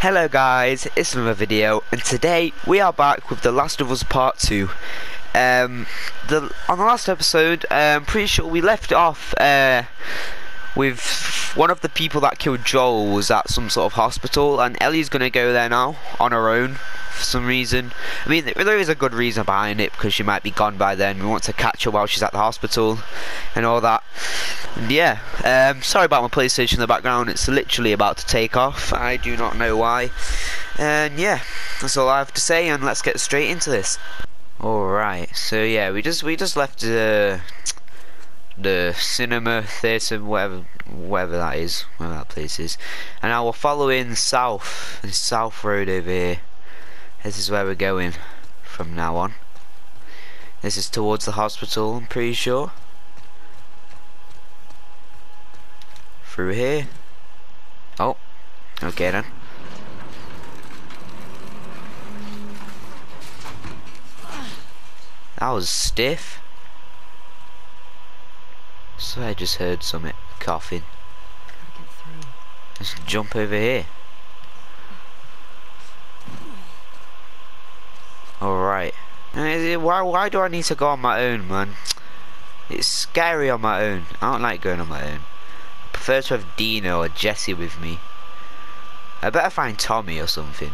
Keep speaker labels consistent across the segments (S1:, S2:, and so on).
S1: Hello guys, it's another video and today we are back with The Last of Us Part 2. Um, the, on the last episode, I'm um, pretty sure we left off uh, with one of the people that killed Joel was at some sort of hospital and Ellie's going to go there now on her own for some reason. I mean, there is a good reason behind it because she might be gone by then. We want to catch her while she's at the hospital and all that. And yeah, um, sorry about my PlayStation in the background. It's literally about to take off. I do not know why. And yeah, that's all I have to say. And let's get straight into this. All right. So yeah, we just we just left the the cinema theatre, whatever whatever that is, whatever that place is. And now we're following south, the south road over here. This is where we're going from now on. This is towards the hospital, I'm pretty sure. Through here. Oh, okay then. That was stiff. So I just heard something coughing. Let's jump over here. Alright. Why, why do I need to go on my own, man? It's scary on my own. I don't like going on my own. I prefer to have Dina or Jesse with me. I better find Tommy or something.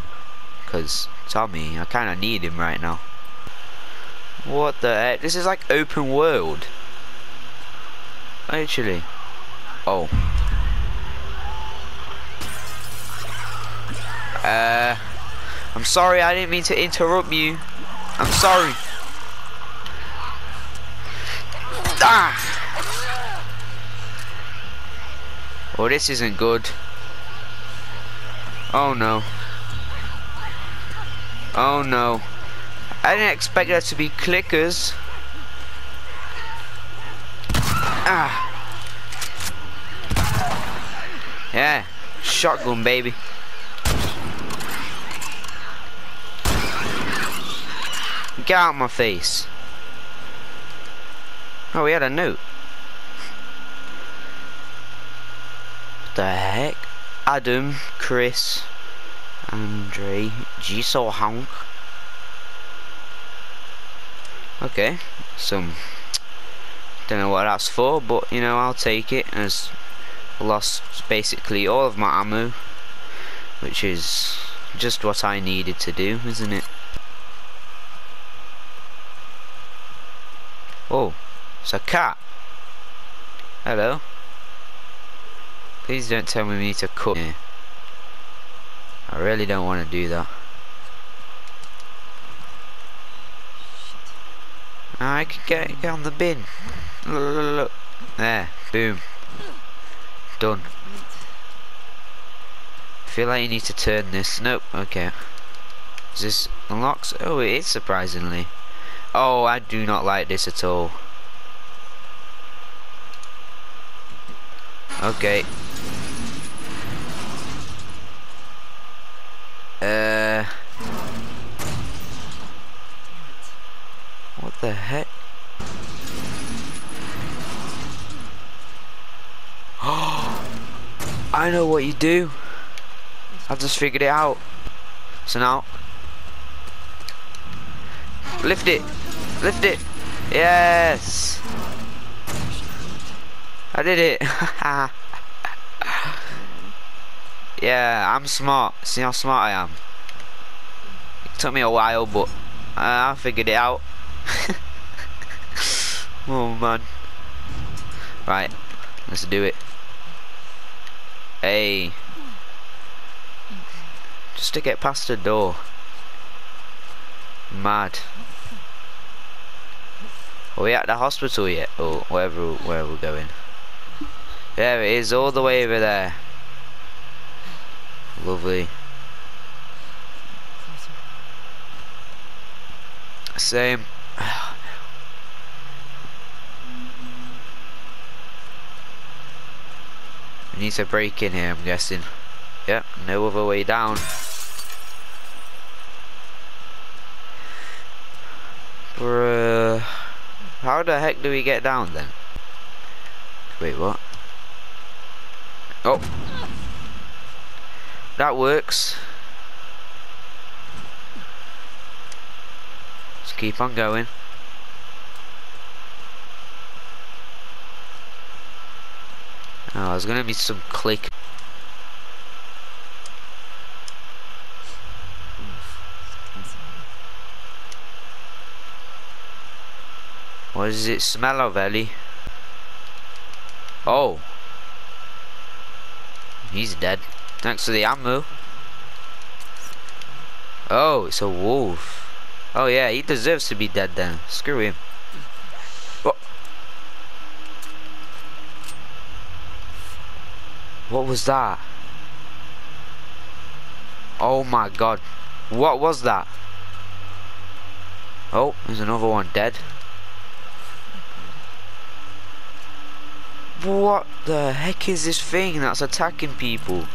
S1: Because Tommy, I kind of need him right now. What the heck? This is like open world. Actually. Oh. Uh... I'm sorry, I didn't mean to interrupt you. I'm sorry. Ah! Oh, this isn't good. Oh no. Oh no. I didn't expect there to be clickers. Ah. Yeah. Shotgun, baby. Get out my face. Oh, we had a note. What the heck? Adam, Chris, Andre, Jisoo Hank. Okay, some. Don't know what that's for, but you know, I'll take it as lost basically all of my ammo, which is just what I needed to do, isn't it? Oh, it's a cat. Hello. Please don't tell me we need to cook here. I really don't want to do that. I could get, get on the bin. Look, look, look. There, boom. Done. Feel like you need to turn this. Nope, okay. Is this unlocks? Oh, it is surprisingly. Oh, I do not like this at all. Okay. Uh. What the heck? I know what you do. I've just figured it out. So now, lift it. Lift it. Yes. I did it. yeah, I'm smart. See how smart I am. It took me a while, but uh, I figured it out. oh man. Right, let's do it. Hey. Just to get past the door. Mad. Are we at the hospital yet? Or wherever where we're going? There it is, all the way over there. Lovely. Same. We need to break in here, I'm guessing. Yep, no other way down. Bruh. How the heck do we get down then? Wait, what? Oh. That works. Just keep on going. Oh, there's gonna be some click. What does it smell of, Ellie? Oh. He's dead. Thanks for the ammo. Oh, it's a wolf. Oh yeah, he deserves to be dead then. Screw him. What was that? Oh my god. What was that? Oh, there's another one dead. What the heck is this thing that's attacking people?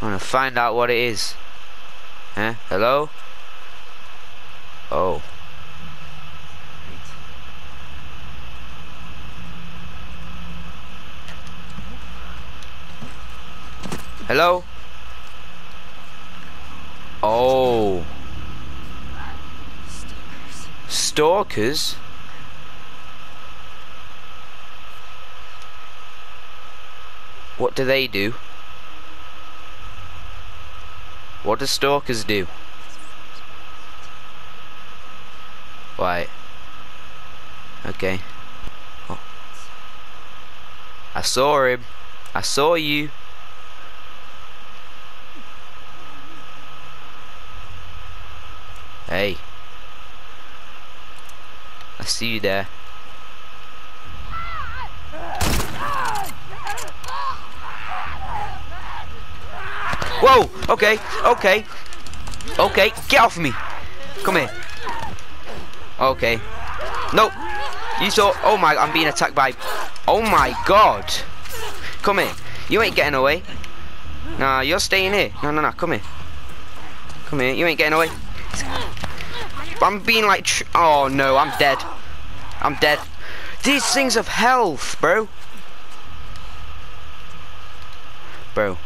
S1: I'm gonna find out what it is. Huh? Hello? Oh. Hello? Oh. Stalkers? What do they do? What do stalkers do? Right. Okay. Oh. I saw him. I saw you. Hey. I see you there. Whoa! Okay, okay. Okay, get off me! Come here. Okay. No! You saw- Oh my- I'm being attacked by- Oh my god! Come here. You ain't getting away. Nah, you're staying here. No, no, no, come here. Come here, you ain't getting away. I'm being like Oh no, I'm dead. I'm dead. These things have health, bro. Bro.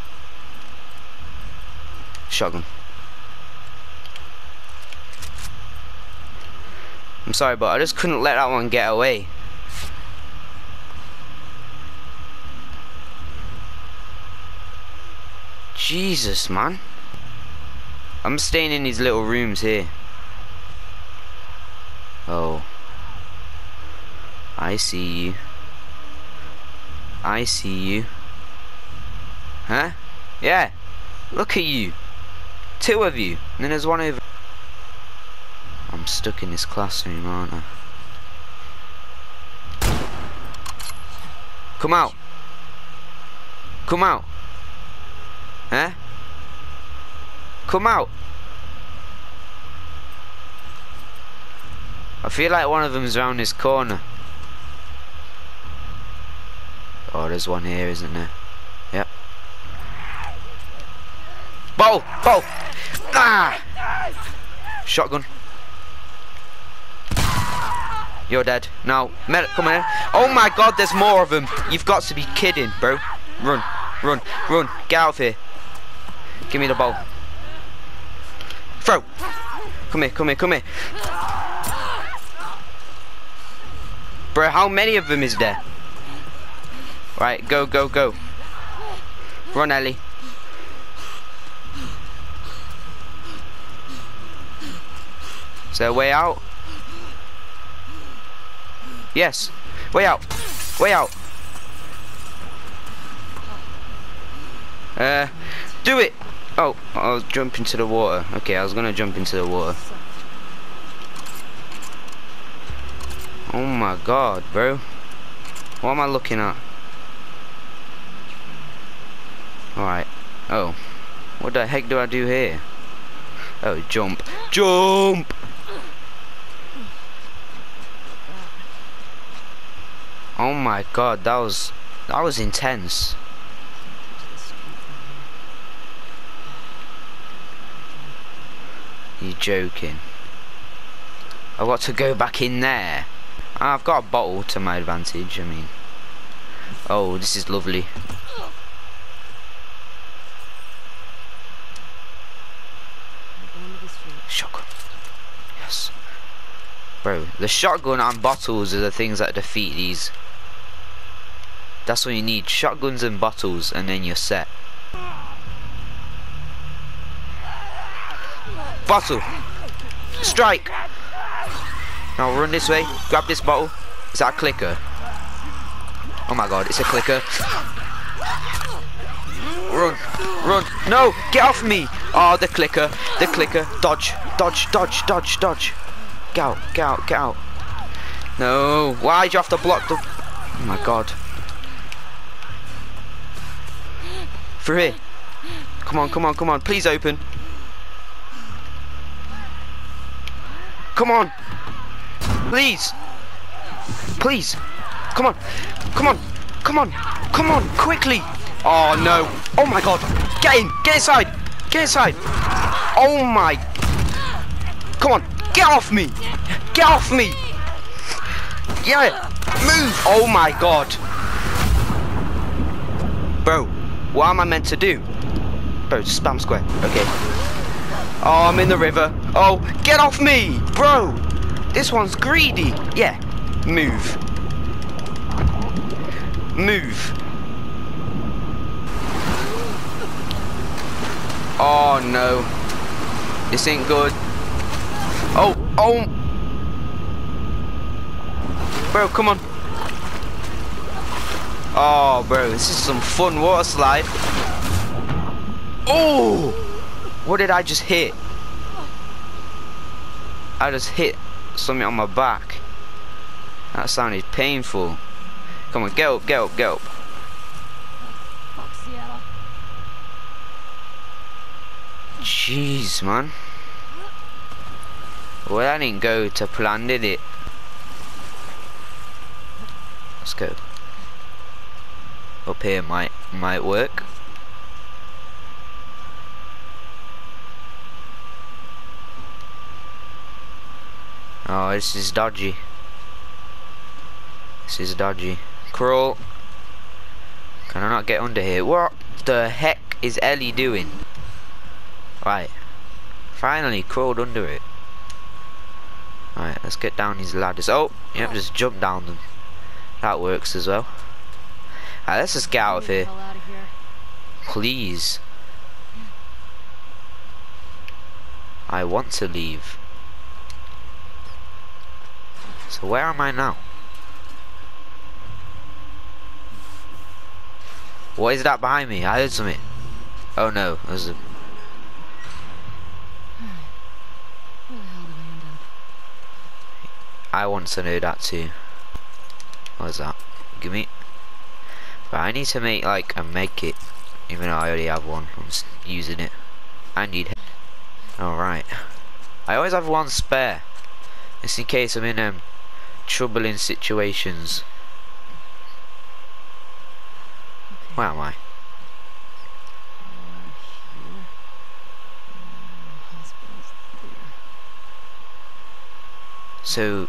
S1: Shotgun. I'm sorry, but I just couldn't let that one get away. Jesus, man. I'm staying in these little rooms here. Oh. I see you. I see you. Huh? Yeah. Look at you. Two of you. And then there's one over. I'm stuck in this classroom, aren't I? Come out. Come out. Huh? Come out. I feel like one of them's around this corner. Oh, there's one here, isn't there? Yep. Bow! Bow! Ah! Shotgun. You're dead. Now, come here. Oh my god, there's more of them. You've got to be kidding, bro. Run, run, run. Get out of here. Give me the bow. Throw. Come here, come here, come here. Bro, how many of them is there? Right, go, go, go. Run, Ellie. Is there a way out? Yes. Way out. Way out. Uh, do it. Oh, I'll jump into the water. Okay, I was gonna jump into the water. Oh my god, bro. What am I looking at? Alright. Oh. What the heck do I do here? Oh, jump. Jump! Oh my god, that was... That was intense. You joking? I've got to go back in there. I've got a bottle to my advantage, I mean. Oh, this is lovely. Shotgun. Yes. Bro, the shotgun and bottles are the things that defeat these. That's what you need, shotguns and bottles, and then you're set. Bottle! Strike! Now run this way, grab this bottle. Is that a clicker? Oh my god, it's a clicker. Run, run, no, get off me! Oh, the clicker, the clicker, dodge, dodge, dodge, dodge, dodge. Get out, get out, get out. No, why'd you have to block the... Oh my god. Through here. Come on, come on, come on, please open. Come on. Please. Please. Come on. Come on. Come on. Come on. Quickly. Oh, no. Oh, my God. Get in. Get inside. Get inside. Oh, my. Come on. Get off me. Get off me. Yeah. Move. Oh, my God. Bro, what am I meant to do? Bro, spam square. Okay. Oh, I'm in the river. Oh, get off me, bro. This one's greedy. Yeah, move. Move. Oh, no. This ain't good. Oh, oh. Bro, come on. Oh, bro, this is some fun water slide. Oh! What did I just hit? I just hit something on my back. That sounded painful. Come on, get up, get up, get up. Jeez, man. Well, that didn't go to plan, did it? Let's go. Up here might might work. Oh, this is dodgy. This is dodgy. Crawl. Can I not get under here? What the heck is Ellie doing? Right. Finally crawled under it. Right, let's get down these ladders. Oh, yep, just jump down them. That works as well. Alright, let's just get out of here. Please. I want to leave. So where am I now? What is that behind me? I heard something. Oh no, there's a... I want to know that too. What is that? Give me. But I need to make like a make it, even though I already have one. I'm just using it. I need. Alright. I always have one spare, just in case I'm in um troubling situations. Where am I? So,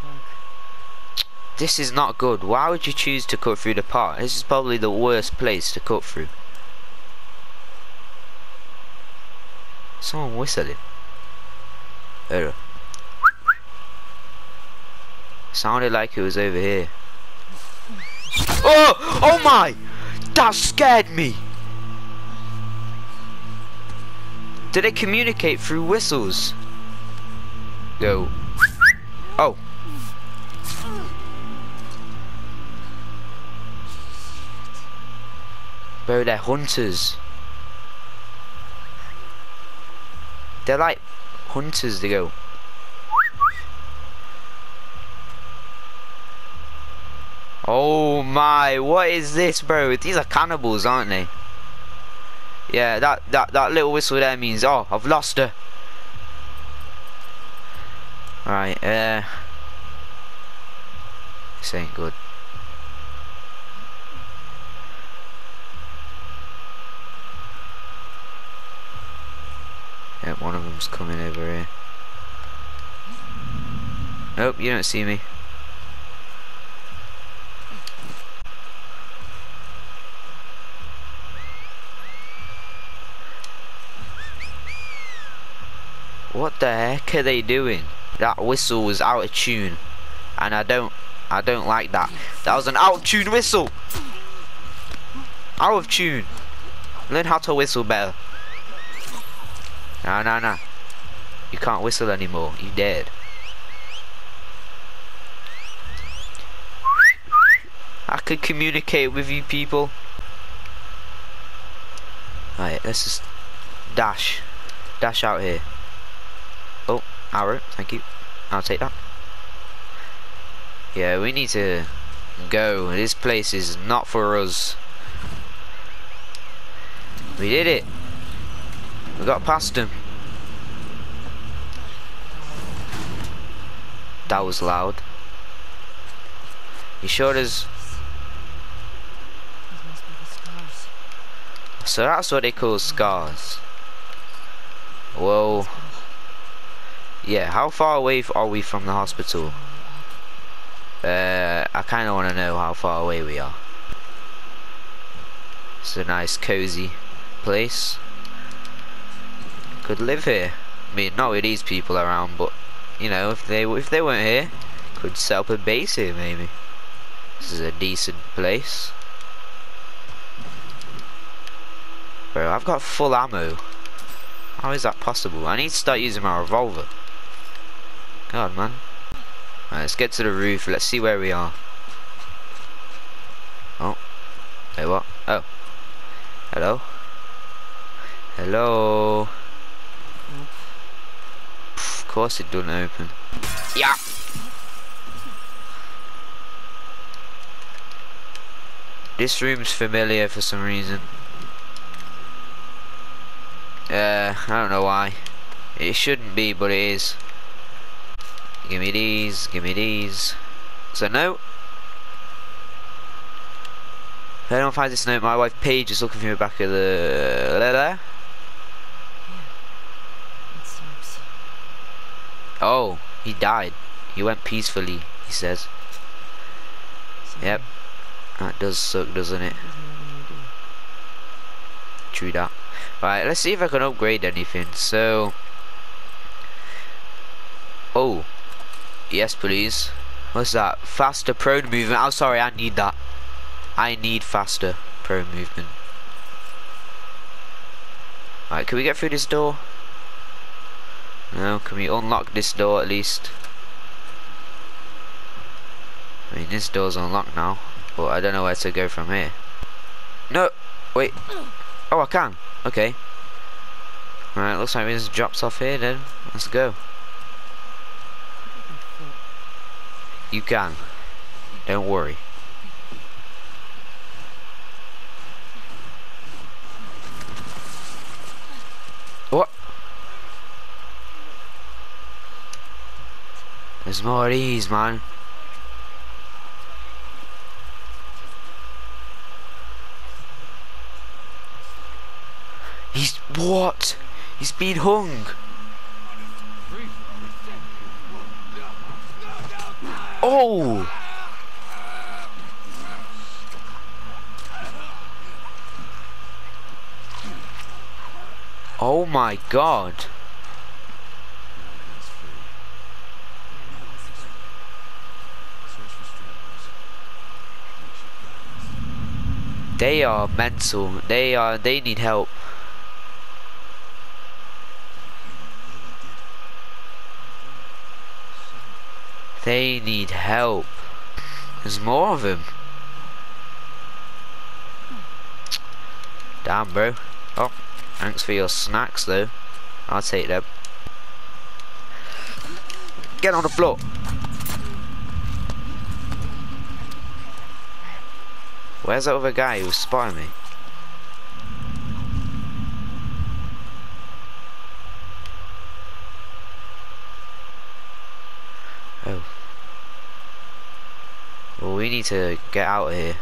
S1: this is not good. Why would you choose to cut through the part? This is probably the worst place to cut through. Someone whistling. Error. Sounded like it was over here. Oh! Oh my! That scared me! Did it communicate through whistles? Go. Oh. Bro, they're hunters. They're like hunters, they go. Oh my, what is this bro? These are cannibals, aren't they? Yeah, that, that, that little whistle there means, oh, I've lost her. Alright, uh... This ain't good. Yep, one of them's coming over here. Nope, you don't see me. What the heck are they doing? That whistle was out of tune, and I don't, I don't like that. That was an out of tune whistle. Out of tune. Learn how to whistle better. No, no, no. You can't whistle anymore. You dead. I could communicate with you people. Alright, let's just dash. Dash out here. Arrow, thank you. I'll take that. Yeah, we need to go. This place is not for us. We did it. We got past him. That was loud. He showed us So that's what they call scars. Well, yeah, how far away are we from the hospital? Uh, I kind of want to know how far away we are. It's a nice cozy place. Could live here. I mean, not with these people around, but you know, if they if they weren't here, could set up a base here maybe. This is a decent place. Bro, I've got full ammo. How is that possible? I need to start using my revolver. God, man. Right, let's get to the roof. Let's see where we are. Oh. Hey, what? Oh. Hello? Hello? Of course it doesn't open. Yeah! This room's familiar for some reason. Uh, I don't know why. It shouldn't be, but it is. Give me these, give me these. So no. If anyone finds this note, my wife Paige is looking for me back at the... There. Oh, he died. He went peacefully, he says. Yep. That does suck, doesn't it? True that. Right, let's see if I can upgrade anything. So, oh, yes, please. What's that? Faster prone movement. I'm oh, sorry, I need that. I need faster prone movement. Right, can we get through this door? No, can we unlock this door at least? I mean, this door's unlocked now, but I don't know where to go from here. No, wait. Oh, I can. Okay. Right, looks like we just drops off here then. Let's go. You can. Don't worry. What? There's more of these, man. He's what? He's been hung. Oh! Oh my god. They are mental. They are they need help. They need help. There's more of them. Damn, bro. Oh, thanks for your snacks, though. I'll take them. Get on the floor. Where's that other guy who was spying me? Oh. Well, we need to get out of here.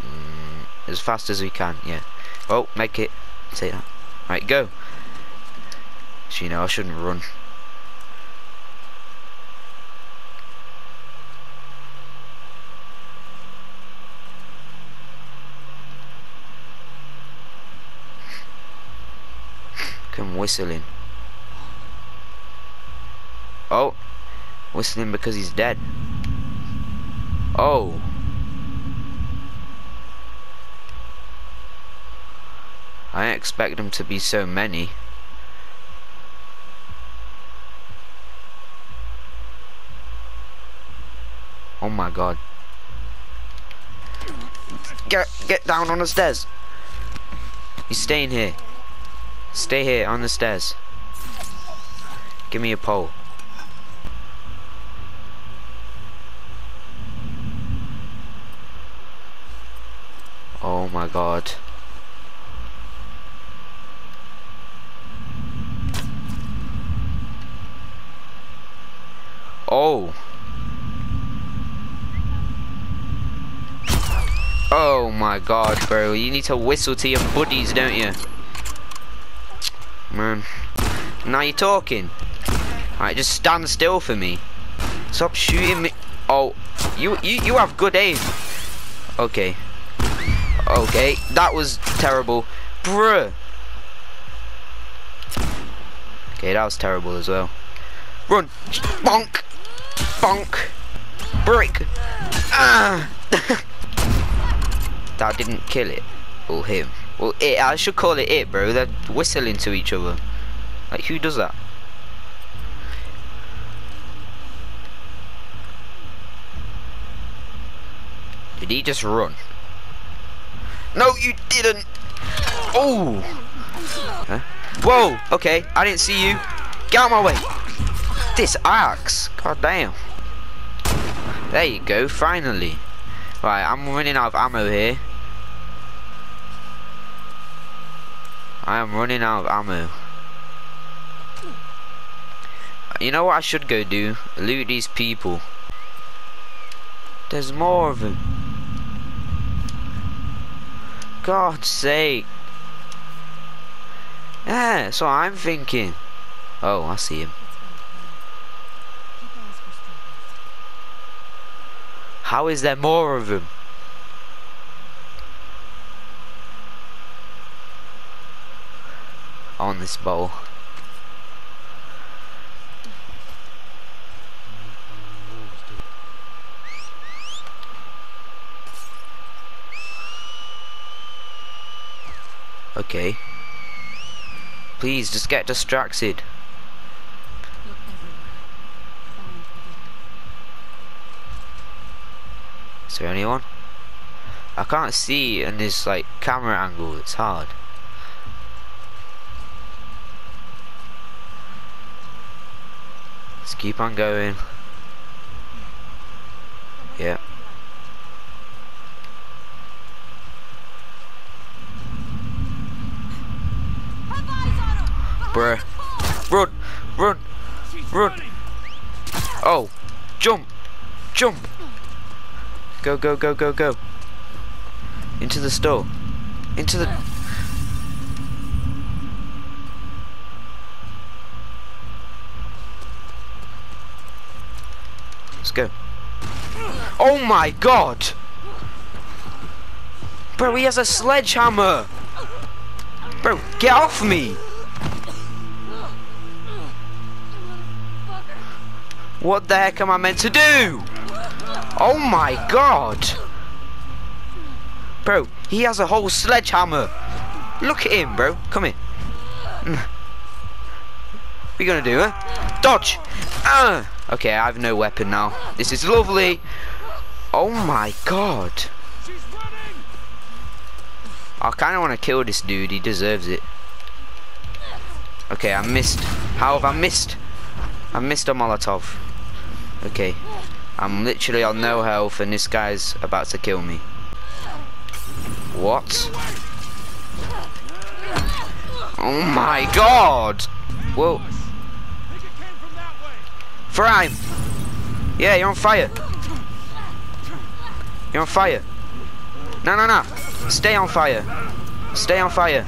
S1: Mm, as fast as we can, yeah. Oh, make it. Take that. Right, go. So, you know, I shouldn't run. Come whistling. Whistling because he's dead. Oh. I expect them to be so many. Oh my god. Get get down on the stairs. He's staying here. Stay here on the stairs. Give me a pole. Oh my god. Oh. Oh my god, bro. You need to whistle to your buddies, don't you? Man. Now you're talking. Alright, just stand still for me. Stop shooting me. Oh, you, you, you have good aim. Okay. Okay, that was terrible. Bruh. Okay, that was terrible as well. Run. Bonk. Bonk. Brick. Ah. that didn't kill it. Or him. Well, it. I should call it it, bro. They're whistling to each other. Like, who does that? Did he just run? No, you didn't. Oh. Huh? Whoa. Okay, I didn't see you. Get out of my way. This axe. God damn. There you go. Finally. Right, I'm running out of ammo here. I am running out of ammo. You know what I should go do? Loot these people. There's more of them. God's sake. Yeah, so I'm thinking. Oh, I see him. How is there more of them? On this bowl. Okay. Please, just get distracted. Is there anyone? I can't see in this like camera angle, it's hard. Let's keep on going. Bruh. Run! Run! Run! Oh! Jump! Jump! Go, go, go, go, go. Into the store. Into the... Let's go. Oh my god! Bro, he has a sledgehammer! Bro, get off me! What the heck am I meant to do? Oh my god! Bro, he has a whole sledgehammer. Look at him, bro. Come here. What are you gonna do, huh? Dodge! Uh. Okay, I have no weapon now. This is lovely. Oh my god. I kind of want to kill this dude. He deserves it. Okay, I missed. How have I missed? I missed a Molotov. Okay. I'm literally on no health and this guy's about to kill me. What? Oh my god! Whoa. Frame! Yeah, you're on fire. You're on fire. No, no, no. Stay on fire. Stay on fire.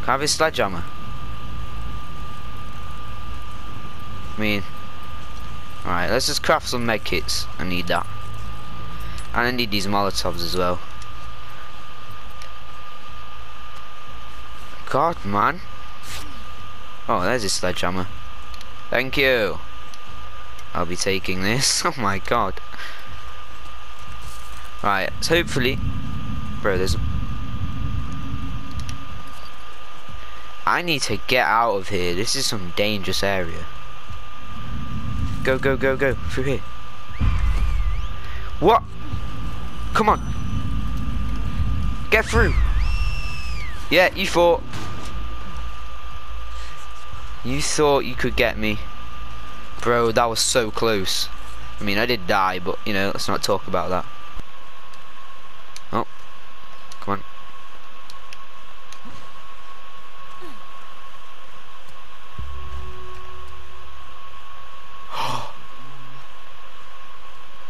S1: Can I have his sledgehammer? I mean, alright, let's just craft some med kits. I need that. And I need these molotovs as well. God, man. Oh, there's his sledgehammer. Thank you. I'll be taking this. Oh my god. Right, so hopefully... Bro, there's... I need to get out of here. This is some dangerous area. Go, go, go, go. Through here. What? Come on. Get through. Yeah, you thought. You thought you could get me. Bro, that was so close. I mean, I did die, but, you know, let's not talk about that.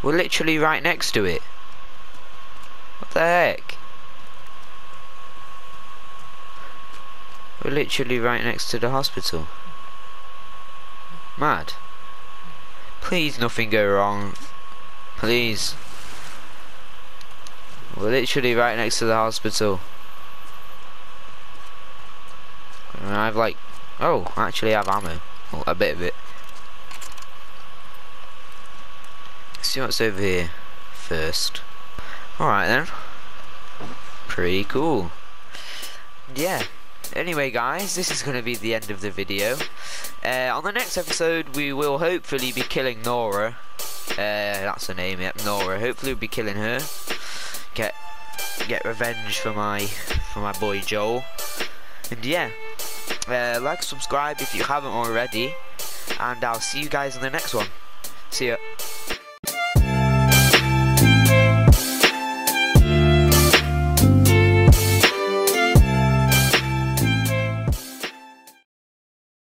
S1: We're literally right next to it. What the heck? We're literally right next to the hospital. Mad. Please nothing go wrong. Please. We're literally right next to the hospital. And I've like... Oh, actually I have ammo. Well, a bit of it. Let's see what's over here first. Alright then. Pretty cool. Yeah. Anyway guys, this is going to be the end of the video. Uh, on the next episode we will hopefully be killing Nora. Uh, that's her name, yep, Nora. Hopefully we'll be killing her. Get get revenge for my for my boy Joel. And yeah, uh, like, subscribe if you haven't already. And I'll see you guys in the next one. See ya.